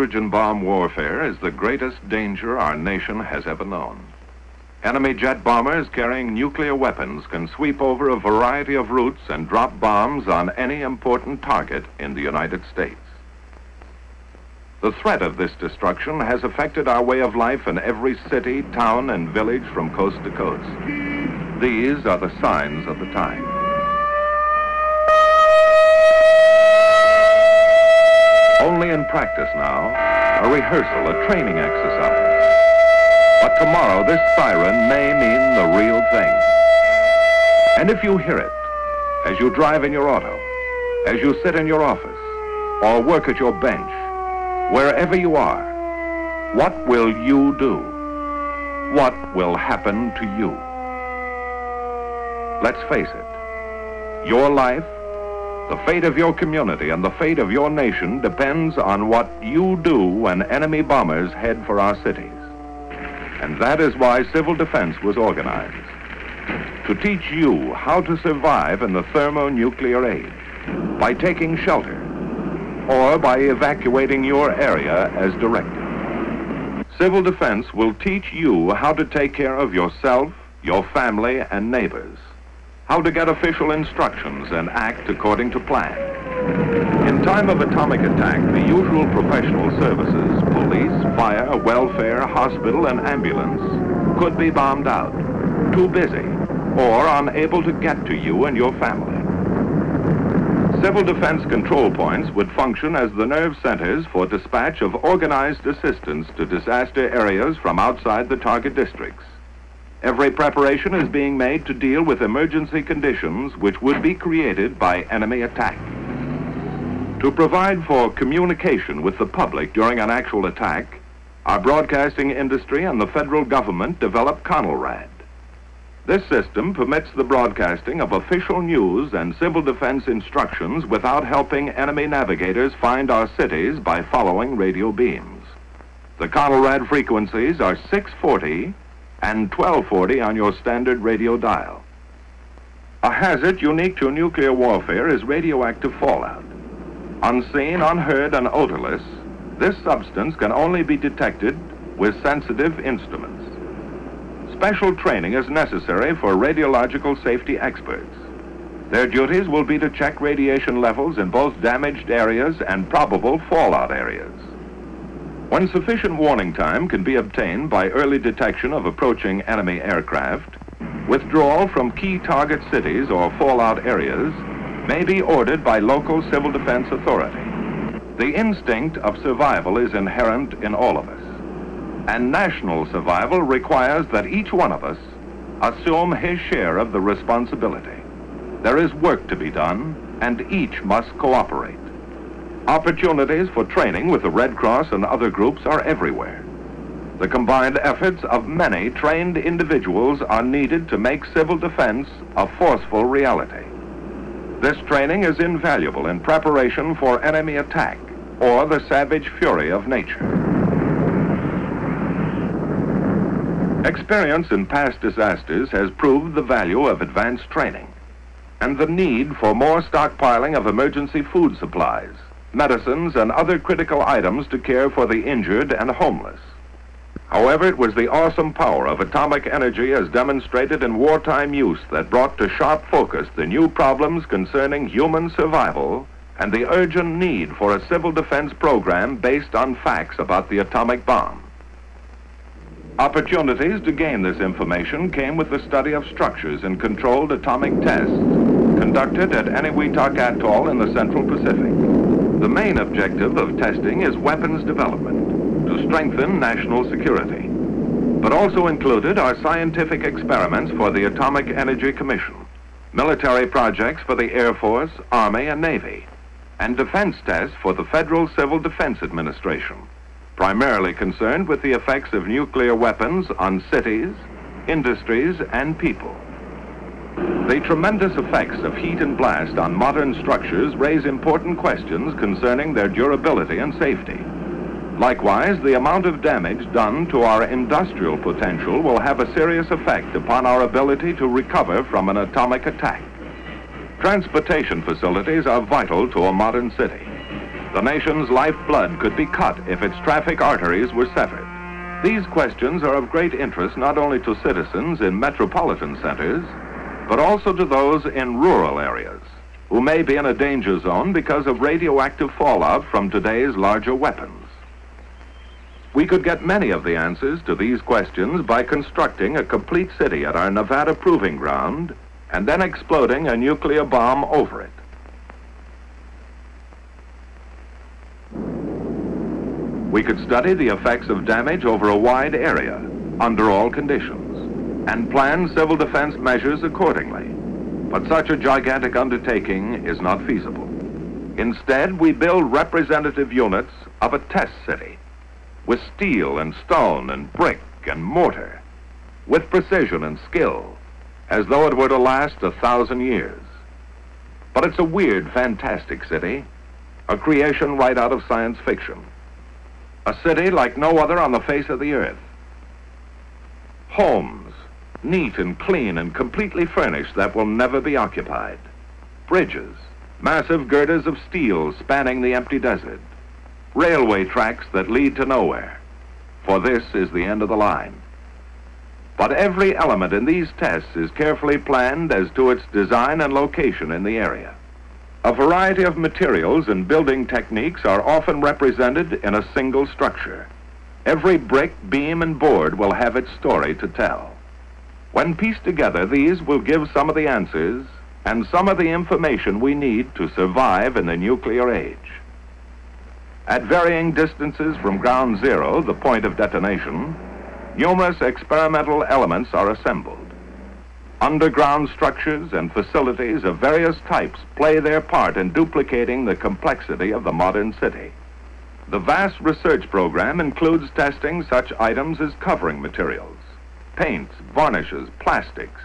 hydrogen bomb warfare is the greatest danger our nation has ever known. Enemy jet bombers carrying nuclear weapons can sweep over a variety of routes and drop bombs on any important target in the United States. The threat of this destruction has affected our way of life in every city, town, and village from coast to coast. These are the signs of the time. In practice now, a rehearsal, a training exercise. But tomorrow, this siren may mean the real thing. And if you hear it, as you drive in your auto, as you sit in your office, or work at your bench, wherever you are, what will you do? What will happen to you? Let's face it, your life, the fate of your community, and the fate of your nation depends on what you do when enemy bombers head for our cities. And that is why civil defense was organized. To teach you how to survive in the thermonuclear age by taking shelter or by evacuating your area as directed. Civil defense will teach you how to take care of yourself, your family, and neighbors, how to get official instructions and act according to plan. In time of atomic attack, the usual professional services, police, fire, welfare, hospital, and ambulance, could be bombed out, too busy, or unable to get to you and your family. Civil defense control points would function as the nerve centers for dispatch of organized assistance to disaster areas from outside the target districts. Every preparation is being made to deal with emergency conditions which would be created by enemy attack. To provide for communication with the public during an actual attack, our broadcasting industry and the federal government developed CONELRAD. This system permits the broadcasting of official news and civil defense instructions without helping enemy navigators find our cities by following radio beams. The CONELRAD frequencies are 640 and 1240 on your standard radio dial. A hazard unique to nuclear warfare is radioactive fallout. Unseen, unheard, and odorless, this substance can only be detected with sensitive instruments. Special training is necessary for radiological safety experts. Their duties will be to check radiation levels in both damaged areas and probable fallout areas. When sufficient warning time can be obtained by early detection of approaching enemy aircraft, withdrawal from key target cities or fallout areas may be ordered by local civil defense authority. The instinct of survival is inherent in all of us. And national survival requires that each one of us assume his share of the responsibility. There is work to be done, and each must cooperate. Opportunities for training with the Red Cross and other groups are everywhere. The combined efforts of many trained individuals are needed to make civil defense a forceful reality. This training is invaluable in preparation for enemy attack or the savage fury of nature. Experience in past disasters has proved the value of advanced training and the need for more stockpiling of emergency food supplies, medicines, and other critical items to care for the injured and homeless. However, it was the awesome power of atomic energy as demonstrated in wartime use that brought to sharp focus the new problems concerning human survival and the urgent need for a civil defense program based on facts about the atomic bomb. Opportunities to gain this information came with the study of structures in controlled atomic tests conducted at Eniwetok Atoll in the Central Pacific. The main objective of testing is weapons development to strengthen national security, but also included are scientific experiments for the Atomic Energy Commission, military projects for the Air Force, Army, and Navy, and defense tests for the Federal Civil Defense Administration primarily concerned with the effects of nuclear weapons on cities, industries, and people. The tremendous effects of heat and blast on modern structures raise important questions concerning their durability and safety. Likewise, the amount of damage done to our industrial potential will have a serious effect upon our ability to recover from an atomic attack. Transportation facilities are vital to a modern city. The nation's lifeblood could be cut if its traffic arteries were severed. These questions are of great interest not only to citizens in metropolitan centers, but also to those in rural areas who may be in a danger zone because of radioactive fallout from today's larger weapons. We could get many of the answers to these questions by constructing a complete city at our Nevada proving ground and then exploding a nuclear bomb over it. We could study the effects of damage over a wide area under all conditions and plan civil defense measures accordingly. But such a gigantic undertaking is not feasible. Instead, we build representative units of a test city with steel and stone and brick and mortar, with precision and skill, as though it were to last a thousand years. But it's a weird, fantastic city, a creation right out of science fiction. A city like no other on the face of the earth. Homes, neat and clean and completely furnished that will never be occupied. Bridges, massive girders of steel spanning the empty desert. Railway tracks that lead to nowhere. For this is the end of the line. But every element in these tests is carefully planned as to its design and location in the area. A variety of materials and building techniques are often represented in a single structure. Every brick, beam, and board will have its story to tell. When pieced together, these will give some of the answers and some of the information we need to survive in the nuclear age. At varying distances from ground zero, the point of detonation, numerous experimental elements are assembled. Underground structures and facilities of various types play their part in duplicating the complexity of the modern city. The vast research program includes testing such items as covering materials, paints, varnishes, plastics,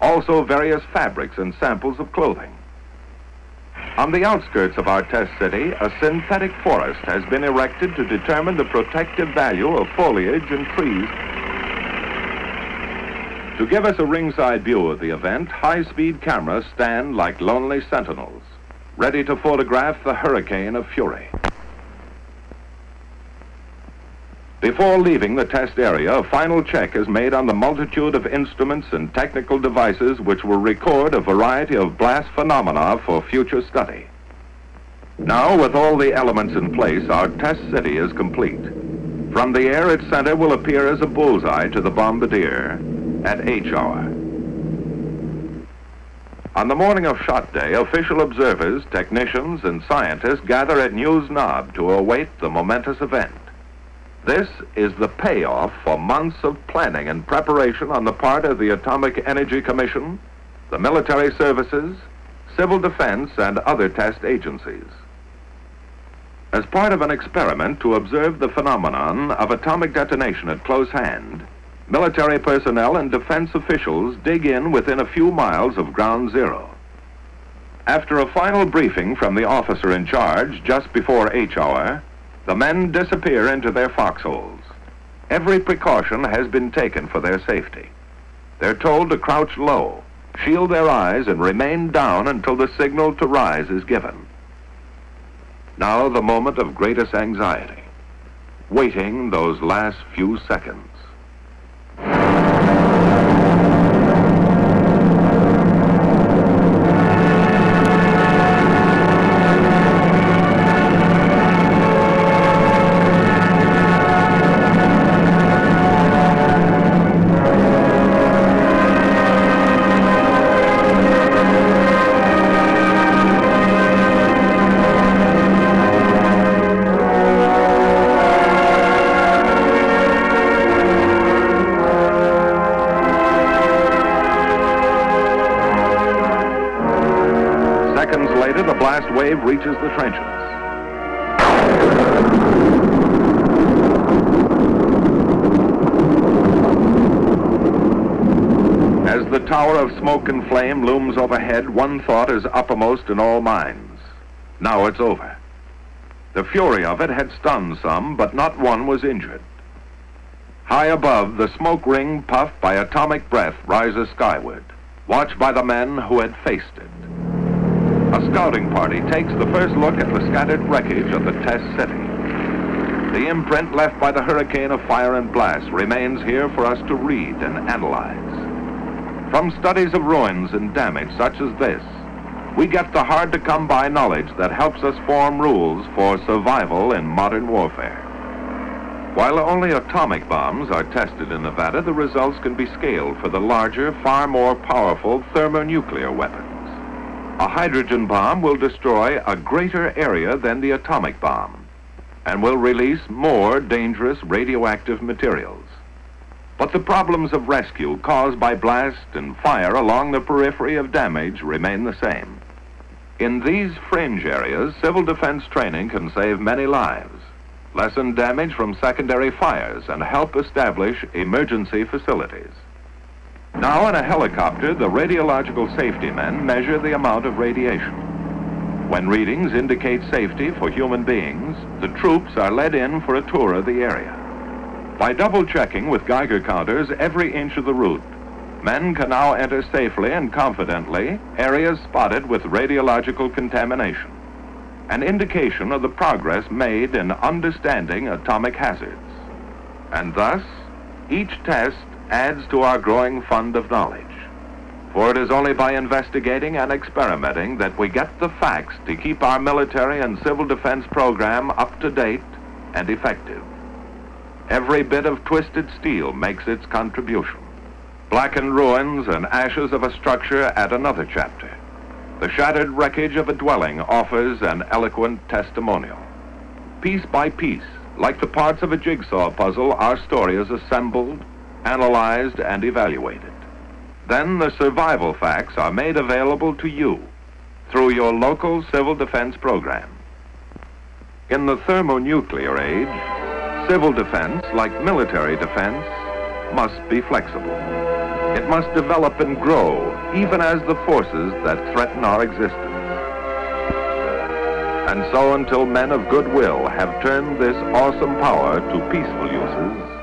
also various fabrics and samples of clothing. On the outskirts of our test city, a synthetic forest has been erected to determine the protective value of foliage and trees to give us a ringside view of the event, high-speed cameras stand like lonely sentinels, ready to photograph the hurricane of fury. Before leaving the test area, a final check is made on the multitude of instruments and technical devices which will record a variety of blast phenomena for future study. Now, with all the elements in place, our test city is complete. From the air, its center will appear as a bullseye to the bombardier, at H hour. On the morning of shot day, official observers, technicians, and scientists gather at News Knob to await the momentous event. This is the payoff for months of planning and preparation on the part of the Atomic Energy Commission, the military services, civil defense, and other test agencies. As part of an experiment to observe the phenomenon of atomic detonation at close hand, military personnel and defense officials dig in within a few miles of ground zero. After a final briefing from the officer in charge just before H hour, the men disappear into their foxholes. Every precaution has been taken for their safety. They're told to crouch low, shield their eyes, and remain down until the signal to rise is given. Now the moment of greatest anxiety, waiting those last few seconds. Wave reaches the trenches. As the tower of smoke and flame looms overhead, one thought is uppermost in all minds. Now it's over. The fury of it had stunned some, but not one was injured. High above, the smoke ring puffed by atomic breath rises skyward, watched by the men who had faced it. A scouting party takes the first look at the scattered wreckage of the test city. The imprint left by the hurricane of fire and blast remains here for us to read and analyze. From studies of ruins and damage such as this, we get the hard to come by knowledge that helps us form rules for survival in modern warfare. While only atomic bombs are tested in Nevada, the results can be scaled for the larger, far more powerful thermonuclear weapons. A hydrogen bomb will destroy a greater area than the atomic bomb and will release more dangerous radioactive materials. But the problems of rescue caused by blast and fire along the periphery of damage remain the same. In these fringe areas, civil defense training can save many lives lessen damage from secondary fires, and help establish emergency facilities. Now, in a helicopter, the radiological safety men measure the amount of radiation. When readings indicate safety for human beings, the troops are led in for a tour of the area. By double checking with Geiger counters every inch of the route, men can now enter safely and confidently areas spotted with radiological contamination an indication of the progress made in understanding atomic hazards. And thus, each test adds to our growing fund of knowledge. For it is only by investigating and experimenting that we get the facts to keep our military and civil defense program up to date and effective. Every bit of twisted steel makes its contribution. Blackened ruins and ashes of a structure add another chapter. The shattered wreckage of a dwelling offers an eloquent testimonial. Piece by piece, like the parts of a jigsaw puzzle, our story is assembled, analyzed, and evaluated. Then the survival facts are made available to you through your local civil defense program. In the thermonuclear age, civil defense, like military defense, must be flexible. It must develop and grow, even as the forces that threaten our existence. And so until men of goodwill have turned this awesome power to peaceful uses,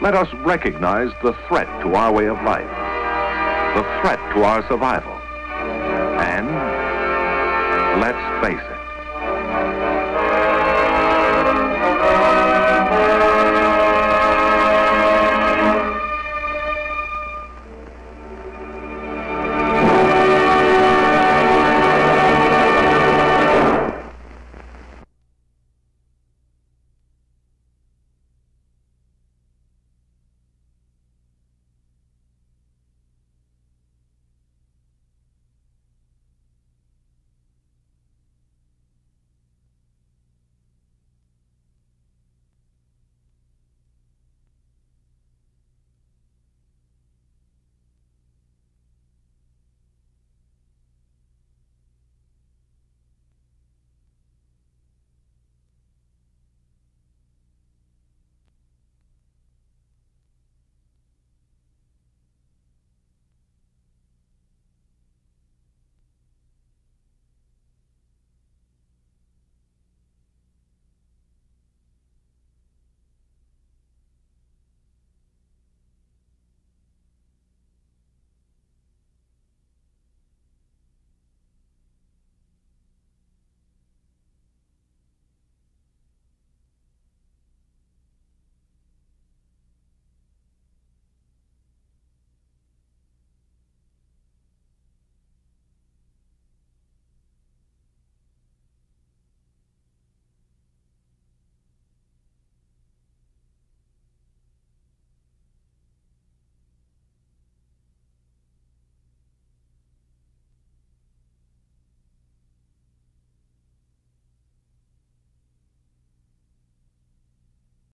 let us recognize the threat to our way of life, the threat to our survival, and let's face it.